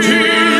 tears.